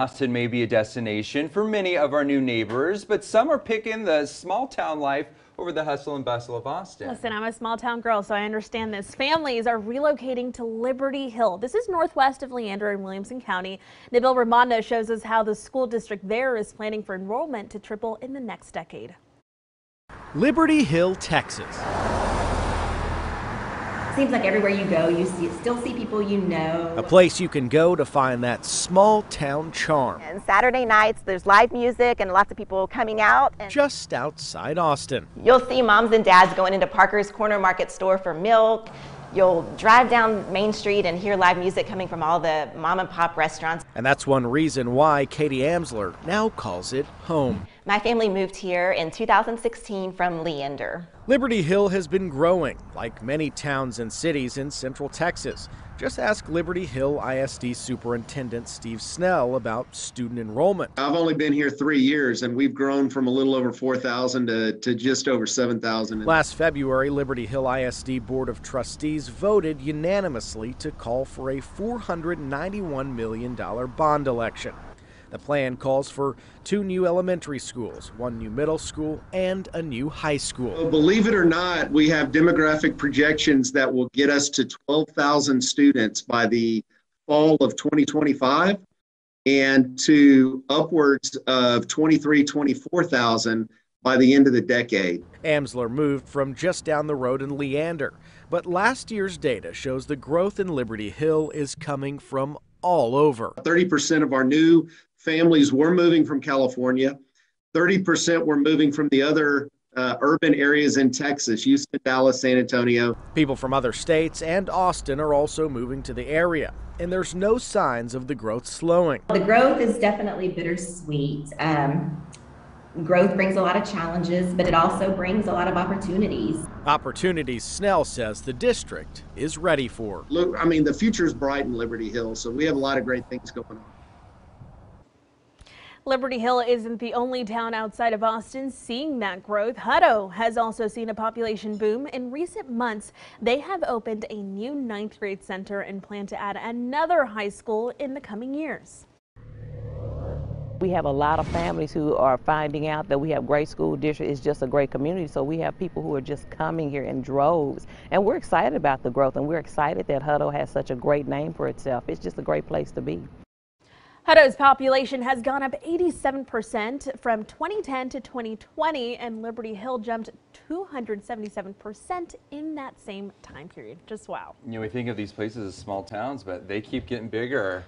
Austin may be a destination for many of our new neighbors, but some are picking the small town life over the hustle and bustle of Austin. Listen, I'm a small town girl, so I understand this. Families are relocating to Liberty Hill. This is northwest of Leander in Williamson County. Nabil Remadna shows us how the school district there is planning for enrollment to triple in the next decade. Liberty Hill, Texas. Seems like everywhere you go, you see, still see people you know. A place you can go to find that small town charm. And Saturday nights, there's live music and lots of people coming out. And Just outside Austin. you'll see moms and dads going into Parker's Corner Market store for milk. You'll drive down Main Street and hear live music coming from all the mom and pop restaurants. And that's one reason why Katie Amsler now calls it home. My family moved here in 2016 from Leander. Liberty Hill has been growing, like many towns and cities in central Texas. Just ask Liberty Hill ISD Superintendent Steve Snell about student enrollment. I've only been here three years, and we've grown from a little over 4,000 to, to just over 7,000. Last February, Liberty Hill ISD Board of Trustees voted unanimously to call for a $491 million bond election. The plan calls for two new elementary schools, one new middle school, and a new high school. Well, Believe it or not, we have demographic projections that will get us to 12,000 students by the fall of 2025 and to upwards of 23, 24,000 by the end of the decade. Amsler moved from just down the road in Leander, but last year's data shows the growth in Liberty Hill is coming from all over. 30% of our new families were moving from California. 30% were moving from the other uh, urban areas in Texas, Houston, Dallas, San Antonio. People from other states and Austin are also moving to the area, and there's no signs of the growth slowing. The growth is definitely bittersweet. Um, growth brings a lot of challenges, but it also brings a lot of opportunities. Opportunities Snell says the district is ready for. Look, I mean, the future is bright in Liberty Hill, so we have a lot of great things going on. Liberty Hill isn't the only town outside of Austin seeing that growth. Hutto has also seen a population boom. In recent months, they have opened a new ninth grade center and plan to add another high school in the coming years. We have a lot of families who are finding out that we have great school district. It's just a great community. So we have people who are just coming here in droves. And we're excited about the growth and we're excited that Hutto has such a great name for itself. It's just a great place to be. Hutto's population has gone up 87% from 2010 to 2020, and Liberty Hill jumped 277% in that same time period. Just wow. You know, we think of these places as small towns, but they keep getting bigger.